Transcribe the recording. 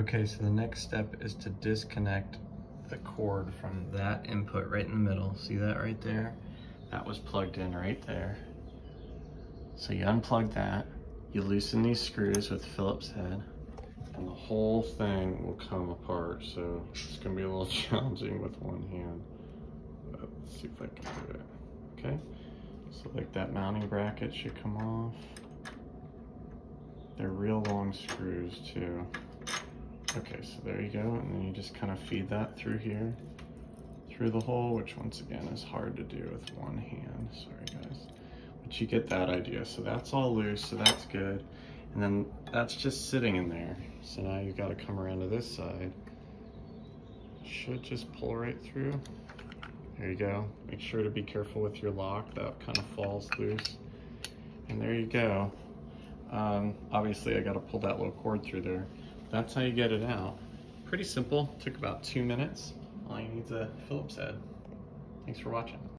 Okay, so the next step is to disconnect the cord from that input right in the middle. See that right there? That was plugged in right there. So you unplug that, you loosen these screws with Phillips head, and the whole thing will come apart. So it's gonna be a little challenging with one hand. But let's see if I can do it. Okay, so like that mounting bracket should come off. They're real long screws too. Okay, so there you go, and then you just kind of feed that through here, through the hole, which once again is hard to do with one hand, sorry guys. But you get that idea, so that's all loose, so that's good. And then that's just sitting in there. So now you've gotta come around to this side. Should just pull right through. There you go. Make sure to be careful with your lock, that kind of falls loose. And there you go. Um, obviously I gotta pull that little cord through there that's how you get it out. Pretty simple, took about two minutes. All you need is a Phillips head. Thanks for watching.